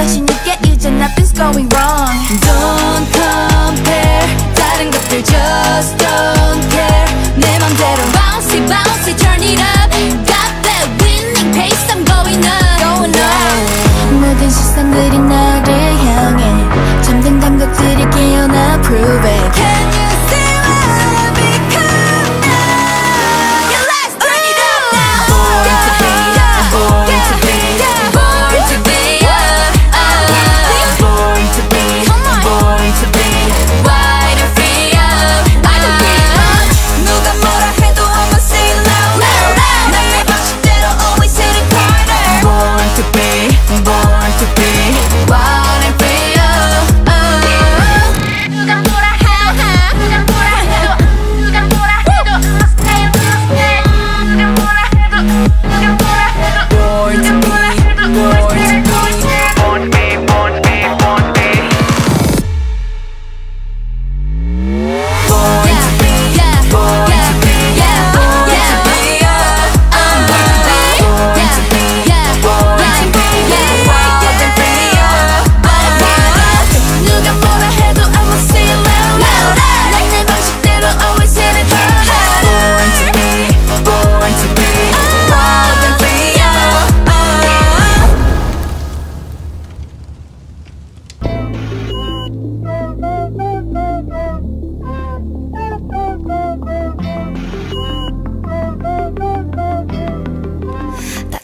자신 있게 이제 nothing's going wrong. Don't compare 다른 것들 just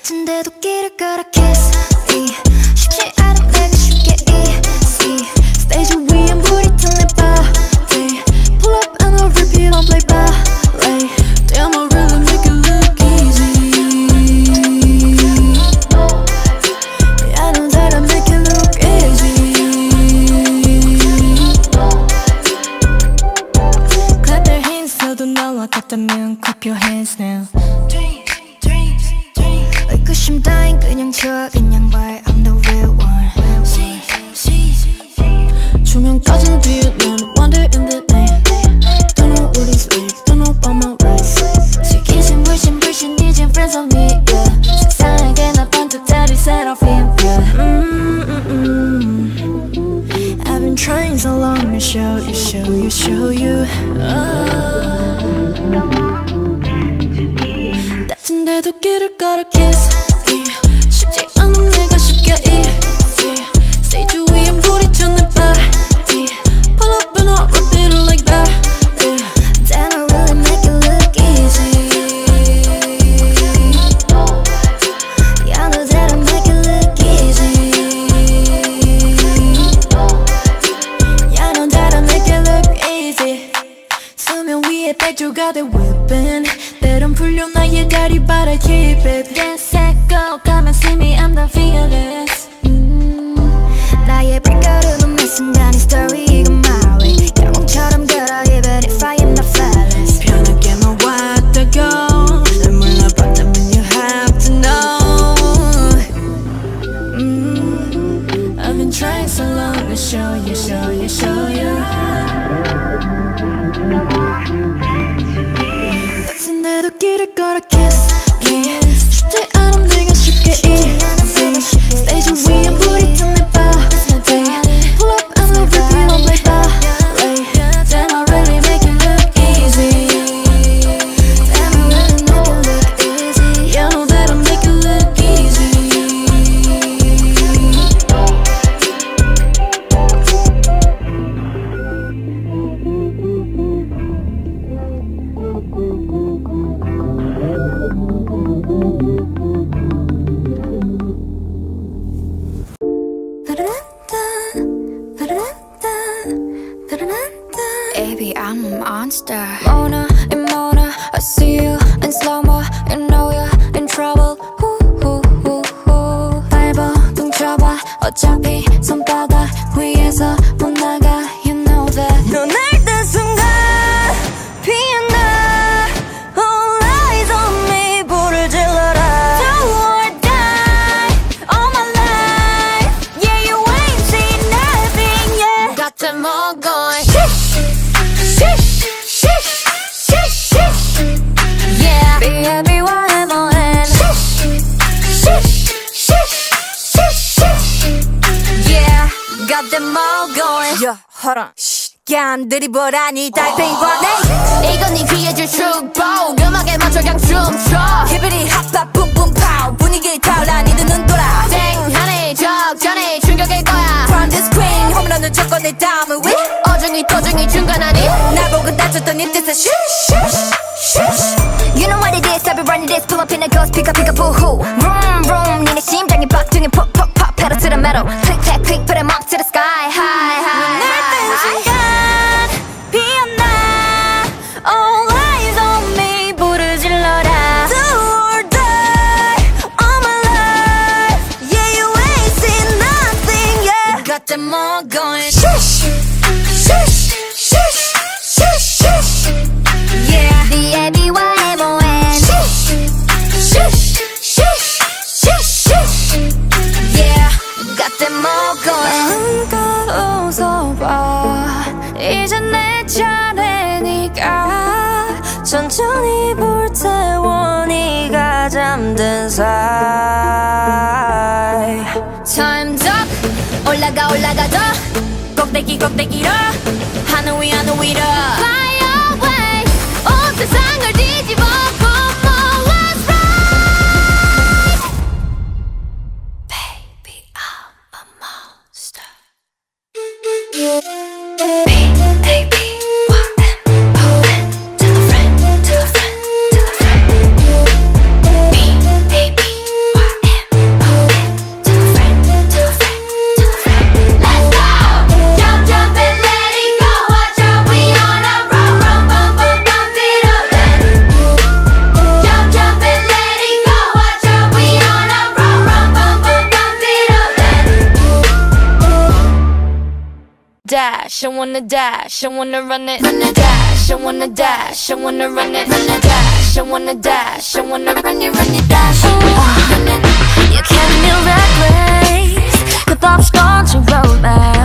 같은데도 길을 걸어. kiss me 쉽지 않은 내가 쉽게 easy Stage 위엔 불이 탄내 Pull up and I'll repeat on play ballet. Damn I really make it look easy I know that I make it look easy Clap your hands 저도 너와 같다면 clap your hands now bez omija 식상하게 나 반짝자리 세라핌 yeah. mm, mm, mm. I've been trying so long to show you, show you, show you oh. 따뜻한데도 길을 걸어 kiss 화면 위에 백조가 That I'm 풀려 나의 다리 but I keep it. Can't set go come and see me I'm the fearless. 나의 발걸음은 매 순간의 story. it gonna hold on. 야, 들이 보라니 달팽이관에 이건 네 귀에 줄 축복 음악에 맞춰 그냥 춤춰 히비리 핫바 뿜뿜 파우 분위기 타올라 니들 눈 돌아 땡하네 적잖네 충격일 거야 From the screen 홈런은 조건 내 다음을 위 어중이 to중이 중간 아니 나보고 다쳤던 이 뜻은 슈슈슈슈 You know what it is, I'll be running this Pull up in a ghost, pick up, pick up, boo-hoo Vroom, vroom, 니네 심장이 pop, pop, 사이 Time's up. 올라가 올라가 더. 꼭대기 꼭대기로. 하늘 위 하늘 위로. Fly away. 온 세상을 뒤집어 dash, I wanna dash, I wanna run it, run it, dash, I wanna dash, I wanna run it, run it, dash, I wanna dash, I wanna run it, run it, dash. Ooh, uh, you can't feel reckless, the pop's gone to romance.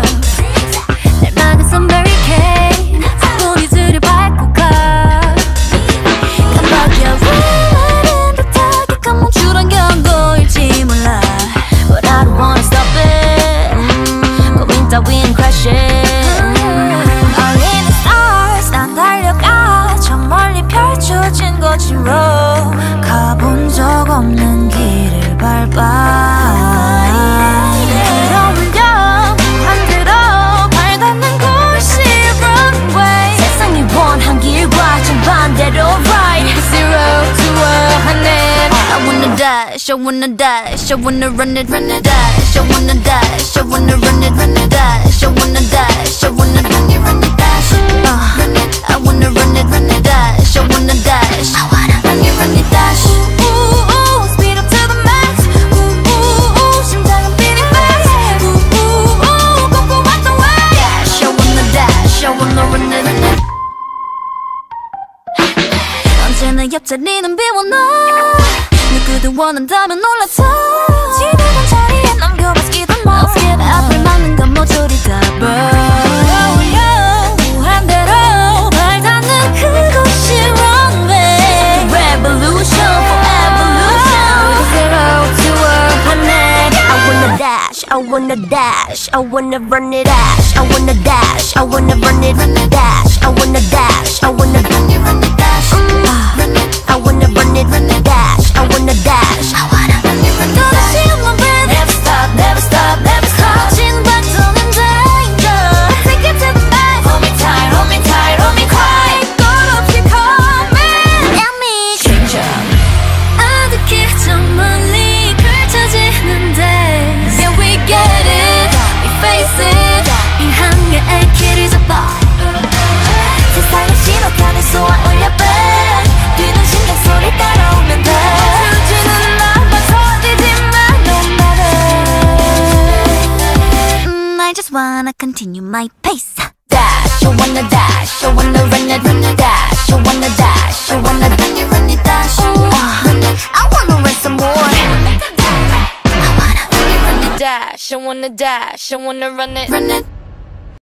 I wanna dash, I wanna run it, run it, dash, I wanna dash, I wanna run it, run it, dash, I wanna dash, I wanna run it, run it, dash, uh, run it, I wanna run it, run it, dash, I wanna dash, I wanna run it, run it, dash. Ooh, ooh, ooh, speed up to the max. Ooh, ooh, ooh, 심장은 beating fast. Ooh, ooh, ooh, go go out the way. Dash, I wanna dash, I wanna run it, run it. 언제나 옆자리는 비워놔 누구도 원한다면 올라타 지나간 자리에 남겨봐 스키던 뭐 앞을 막는 건 모조리 다 burn 무한대로 발 닿는 그곳이 runway Revolution for evolution Zero to a hundred I wanna dash, I wanna dash I wanna run it dash I wanna dash, I wanna run it run it dash I wanna dash, I wanna run it run it dash run it I wanna run it run it wanna continue my pace. Dash, I wanna dash, I wanna run it, run it, dash. I wanna dash, I wanna run it, run it, dash. Uh, I wanna run some more. I wanna run it, run it, dash, I wanna dash, I wanna run it, run it